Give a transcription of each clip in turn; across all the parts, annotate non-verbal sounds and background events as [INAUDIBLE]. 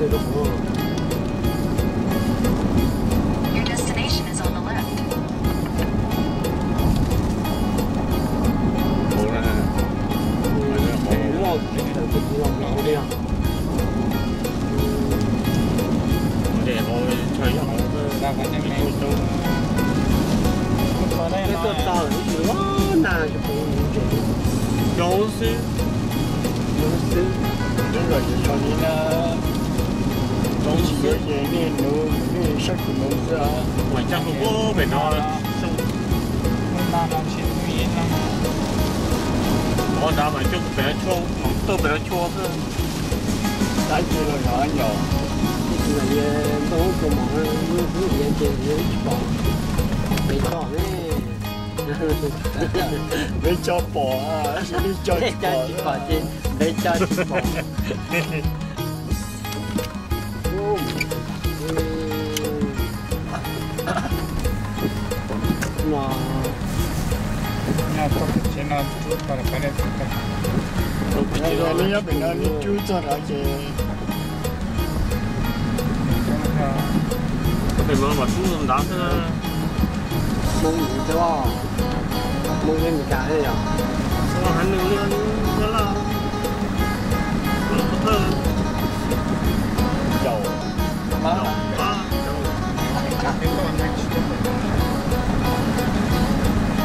けども。 얘얘 nè mấy cho bỏ à mấy cho bỏ chị mấy cho bỏ nó nhà tôi chỉ là 대만 맞추면 나서는 mông cho mông gì cả này à sao hắn nữa nữa nữa là nó có thơ dầu ba ba dầu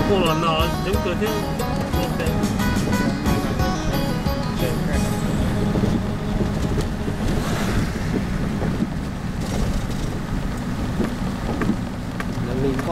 cô là nó chúng tôi thấy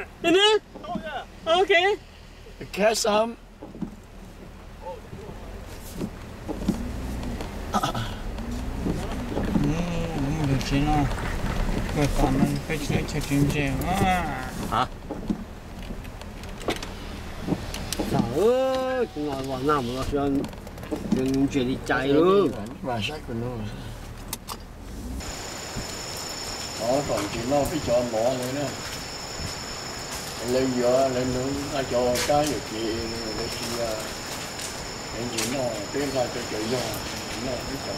there. In there? Oh, yeah. Okay. Catch some. chị nó rồi còn mình phải chơi chơi chim chèo á hả trời ơi chúng nó vào nằm nó xem đừng chuyện đi chạy luôn mà sách của nó đó còn chị nó phải cho nó nữa nữa lên gió lên nướng nó cho cá được chị lấy chị lấy chị nó cái là cho chị giò nó cái chỗ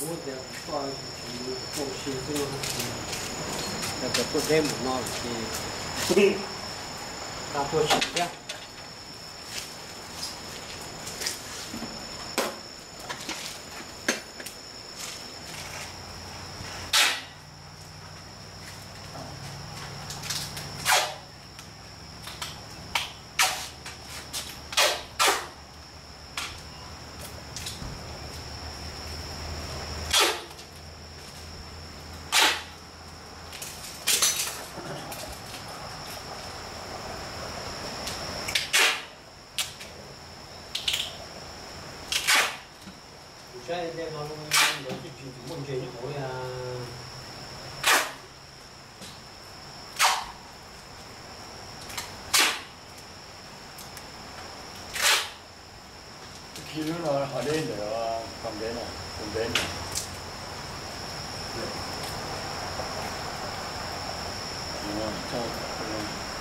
Hãy subscribe cho kênh Ghiền Mì Gõ Để không bỏ lỡ những video hấp dẫn khi đó là họ đến để cầm đến này cầm đến này Đúng rồi, cho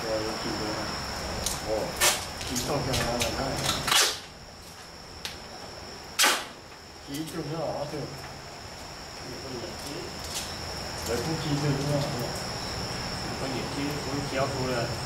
cho cho chị đó ồ chị cho cái này là cái này chị cho cái đó thôi đấy cũng chị cho cái đó 我眼睛我交出了。 Hãy subscribe cho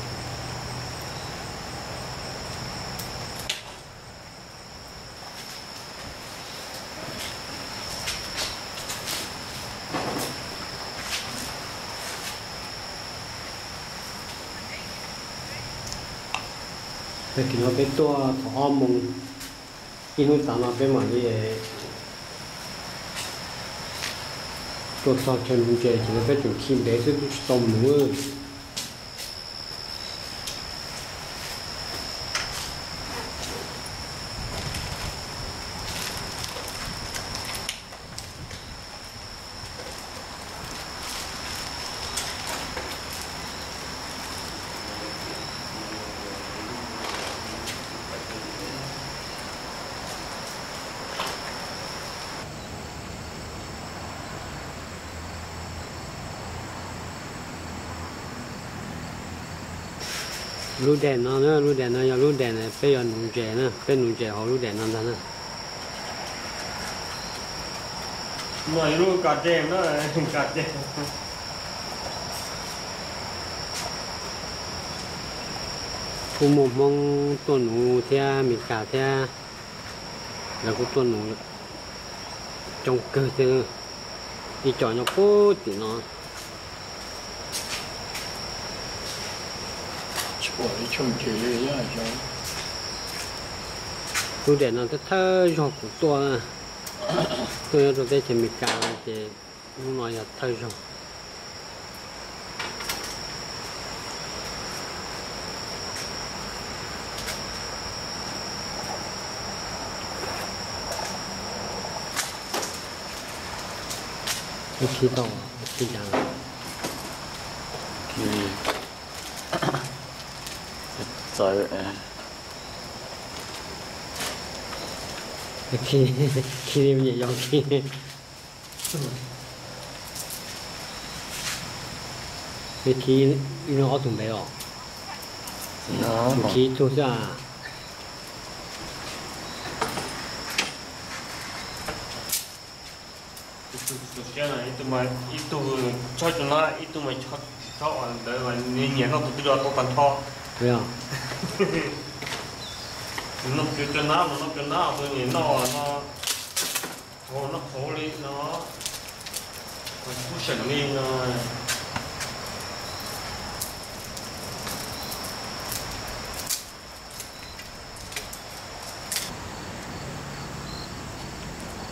Cái nó bé to thọ mông, in hút tao nó bé mà đi ờ, tôi sao chân mình chơi chỉ nó bé chuẩn kim bé nữa đèn nó nữa lú đèn nó giờ lú đèn này bây giờ nụ chè nữa bây nụ chè họ lú đèn nó ra nữa Nói luôn cả đêm đó cả đêm phụ một mong tuần nụ theo mình cả theo là cũng tuần nụ trong cơ tư đi chọn nó cố thì nó chỗ đi chung chỉ lấy ra cho lú để nó thơ cho của tôi à. tôi rồi đây chỉ mình cả thì nó nói là thơ cho khi đó khi nào giờ cái khí khí đi bây giờ khí cái khí nó ở tùng bé rồi. Nó khí thu ra. Itu sosial itu mah itu cho nó itu mah cho cho đời mà nhìn nhận nó tụi tôi tôi cần to thấy [LAUGHS] không nó cứ cho nó mà nó cho nó tôi nhìn nó nó khổ nó khổ đi nó nó phú sần đi nó.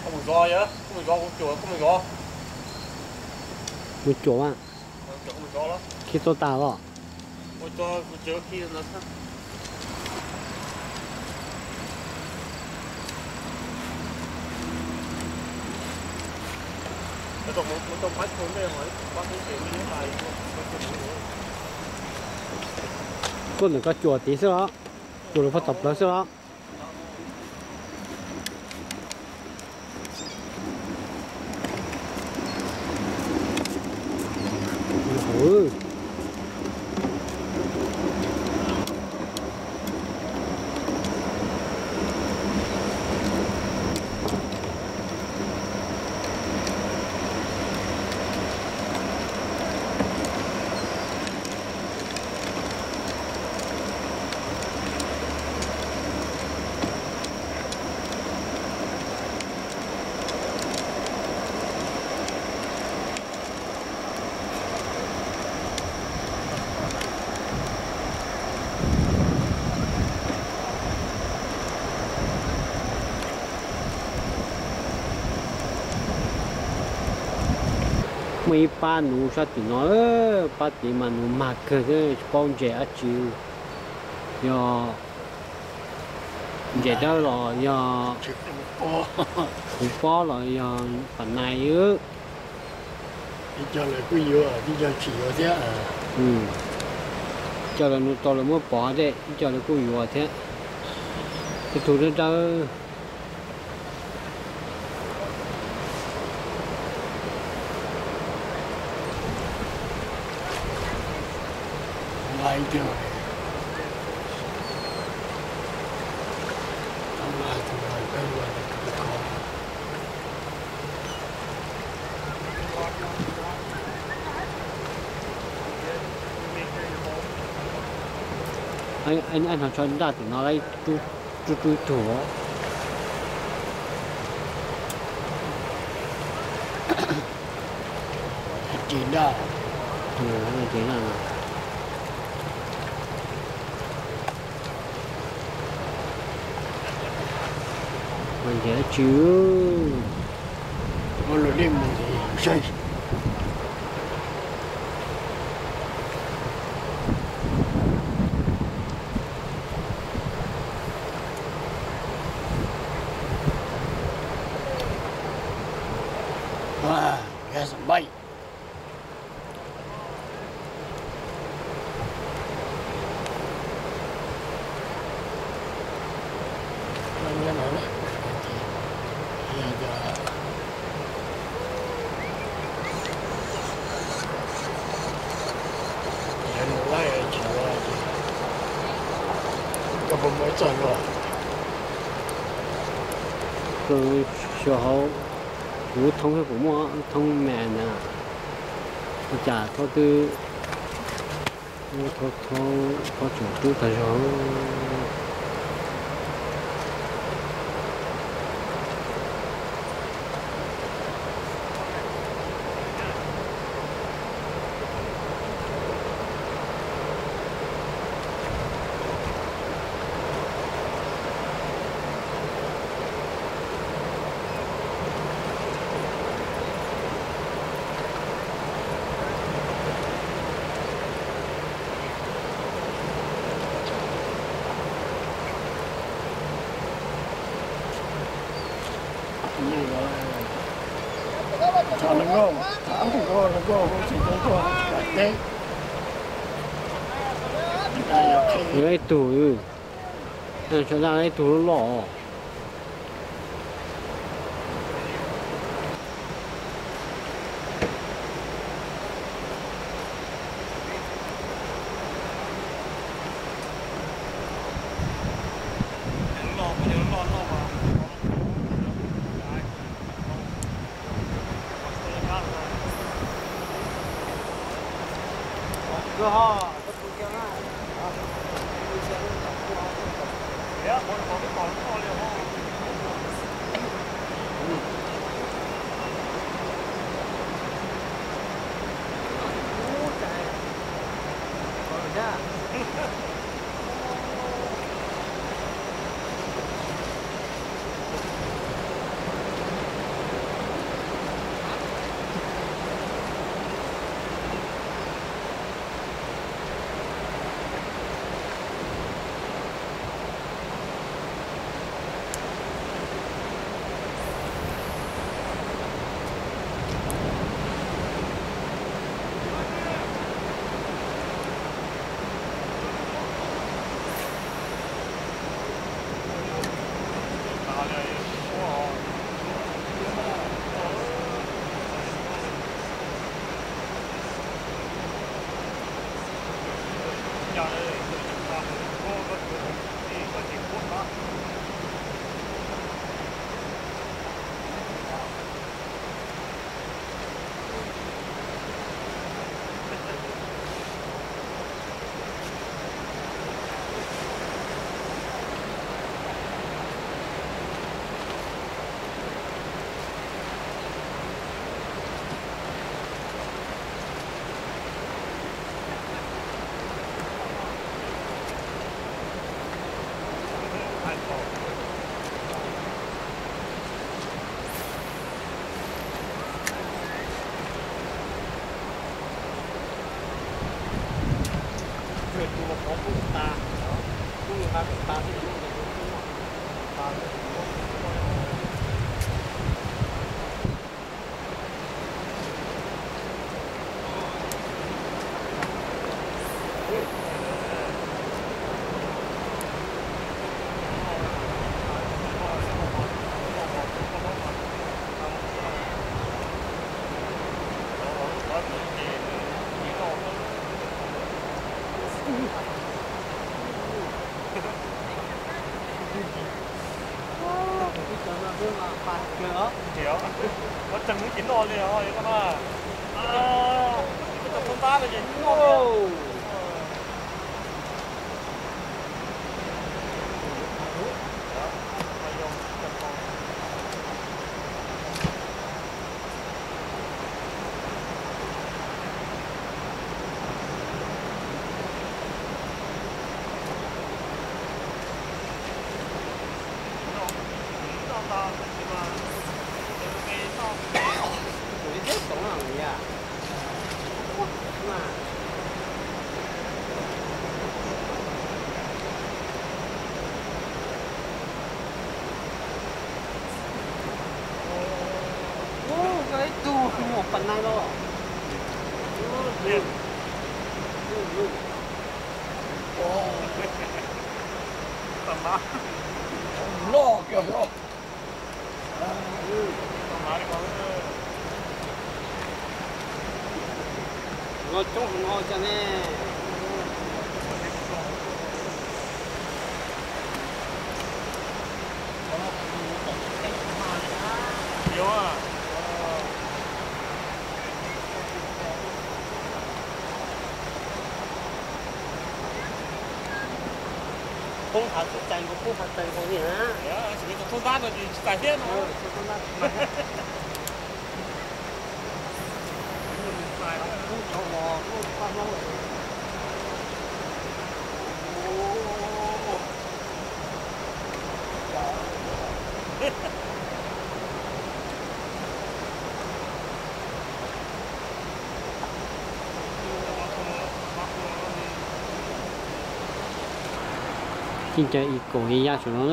Không mình go nhá không mình go cũng chùa không mình go một chỗ à không mình go đó khí to tao rồi ôi cho tôi chữa khi nó thắt Tôi còn muốn tôi phát xuống đây rồi, bác cái chuyện như thế này có những có chùa tí xíu đó. Chùa nó phát tập lớn xíu đó Ừ mấy ba nụ sao thì nó ơ, ba thì mà nụ mặc cái cái con trẻ ở chịu do trẻ đó là do chữ có cũng có là do phần này ư đi cho lại quý yếu à đi cho chỉ ở thế à ừ cho là nó to là mua bỏ đấy cho là cũng nhiều thế cái tụi nó lại chưa là anh anh anh học cho ra thì nó lấy chú chú chú thủ chỉ đạo ừ anh thế mình dễ chứ. Nó là đêm này thì xây 要不没赚了。 cứ sửa hậu cú thông hay của mua thông mẹ nè trả thao tư thao thao thao chủ tư thời gian như là Cho nó ngon thả nó ngon nó ngon cũng chỉ có có là thế đây là khi cái tủ nó trông ngon cho nè à. không phải cái chanh của không phải chanh của gì hả Dạ, chỉ có thôn bán rồi thì tài thiết nó. không [LAUGHS] cho mò không qua mò xin chào ý cổ ý ra chỗ nó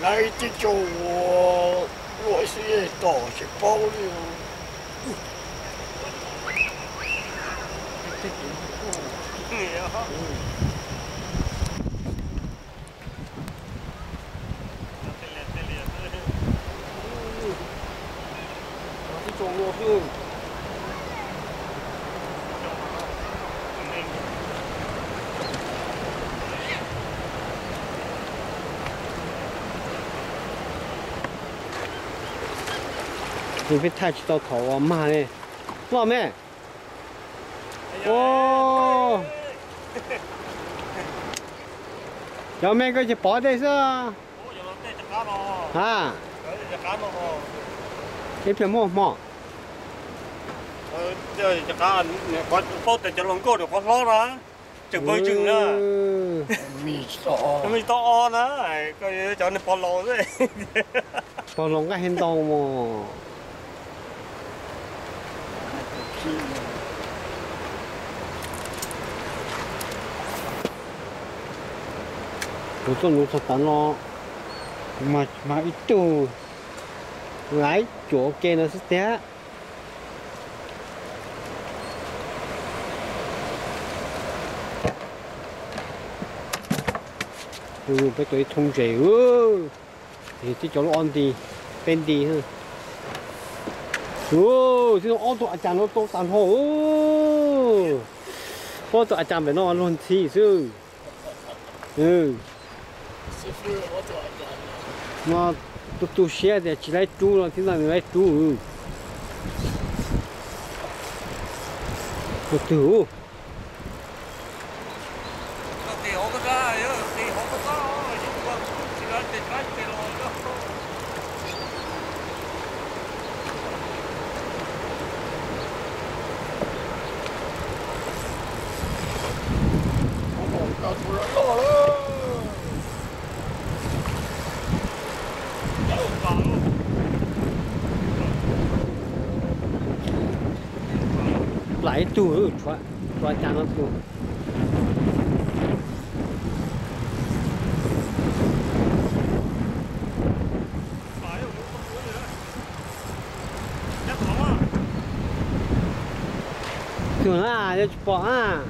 来这叫我，我是也倒是保留。你别太知道头啊，妈嘞，老妹，哦，有咩嗰只bỏ đây sao Ủa, giờ nó tê chặt cá nó. à Đấy, chặt cá nó. cái phía mua mỏ Ờ, chơi chặt cá có có thể cho lòng cô được có lo đó. Chừng bơi chừng đó. Ừ. mì sọ Nó mới to đó, Ai, coi như cho nó bỏ lò đấy. còn lòng cái hình đầu mà Tôi tôi nuôi thật tán nó. Mà mà ít tu lái chỗ kia nó sẽ té. Ừ phải tôi thông rể ư thì cái cho nó ăn đi, bên đi ha ừ cái ăn tôi ăn nó tôi ăn hồ ừ tôi tụ chàng phải nó luôn thì chứ. Ừ mà tụ tụ xe để chỉ lấy chú là thế nào lấy chú ừ tụ tụ Thì họ có ra, thì họ có ra, chứ không chỉ là tiền cái tiền lò đó. cả tụi nó lo đó lại chú ừ cho cho chàng nó chú Phải rồi, không có gì đó. Chắc không á. thường à để bỏ à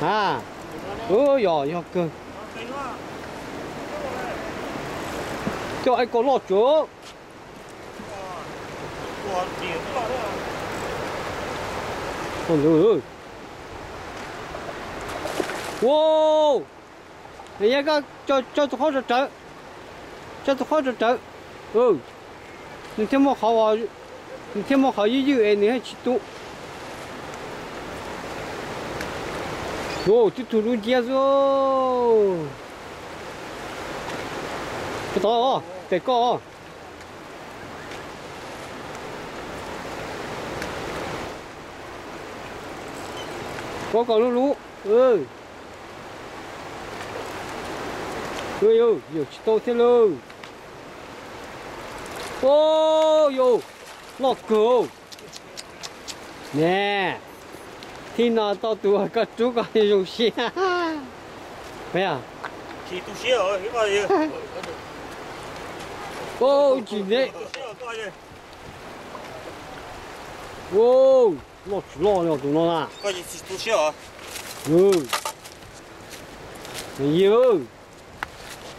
à 哦哟，要哥。叫爱哥落脚。我点不了。哦哟哟。哇！哎呀，个叫叫子好着整，叫子好着整。哦，你这么好啊，你这么好，一有哎，你还去多。Wow, tu tu lu dia zo. Cái to, cái co. Có còn lú lú. Ừ. Ui ui, nhiều chỉ tô thế lư. Ô, yo. Lọt cừu. Nè thì nào tao tụi các chú có dùng xe mấy à? Chỉ tu sửa rồi cái coi gì ô chỉ đấy ô lọt lọt lọt tụi nó à. Coi gì chỉ tu sửa rồi. Ừ. Nhiều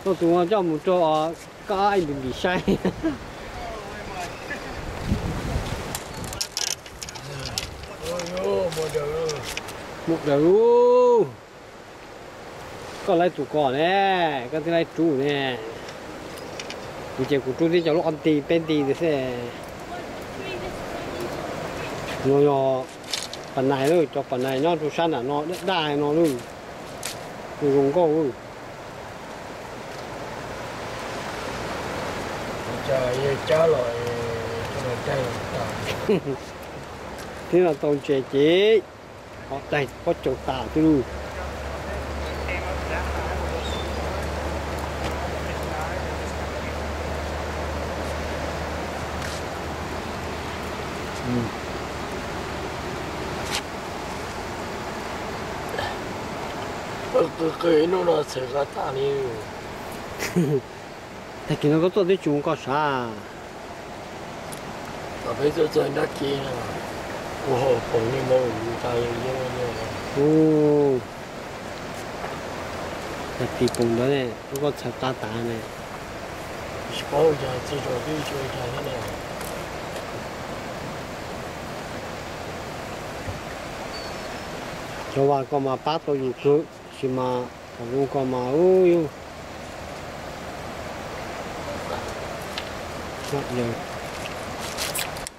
tôi tụi nó cho một chỗ cái đừng bị sai [LAUGHS] Ôi, một đời một đầu có lấy chủ cỏ nè có thứ lấy chủ nè. Bây giờ của chủ thì cho nó ăn tì bên tì thì sẽ nó nhỏ. Phần này thôi cho phần này nó chủ săn là nó đất đai nó luôn. Rồi cũng có luôn. Trời ơi, trả lời cho nó chơi thế là tàu trẻ chế họ đây có chỗ tả tôi luôn Cái cái cái nó nó sẽ có ta đi. tại vì nó có tôi thấy chúng có sao Mà bây giờ chơi nó kia nè. Ồ, phòng đi mô như ta như ô tại vì cùng đó này nó có thật giờ cho đi có mà bắt tôi gì cứ chỉ mà còn luôn có mà ôi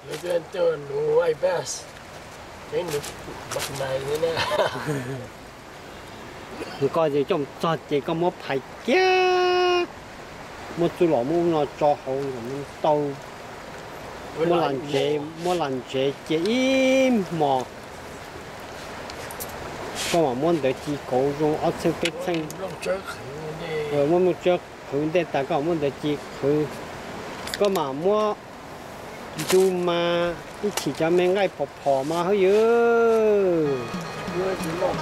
Lấy cái tên nụ best. Cái nụ bật này thế này. người coi gì trong cho chỉ có một phải kia một chú lọ mua nó cho hậu mình tàu một lần chế một lần chế chế im mò có mà muốn được chỉ cố dùng ở trên cái trước thì rồi muốn một chút hướng đến ta có muốn được chỉ hướng có mà mua dù mà đi chỉ cho mình ngay phò phò mà hơi dữ Đưa chỉ một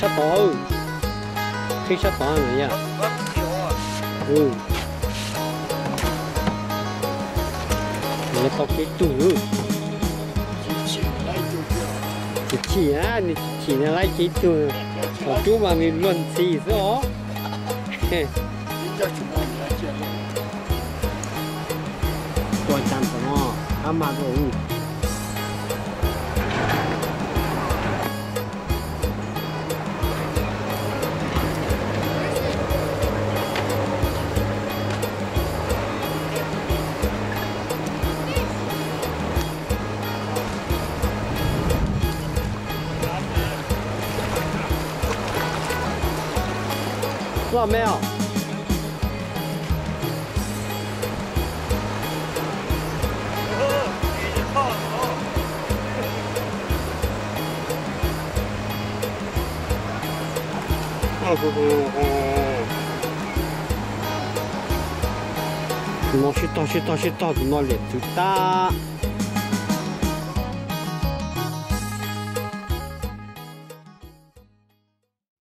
sắp tới khi sắp tới rồi nha rất nhiều à ừ người ta cái tủ chỉ chỉ lấy chú chưa. chỉ chỉ á 你 chỉ là lấy chỉ tủ còn chú mà mình luận gì đó Đi cho chúng nó lấy chuyện này. tôi chăn của nó ăn mà rồi Lo 没有？ừ thì to nó nó shit to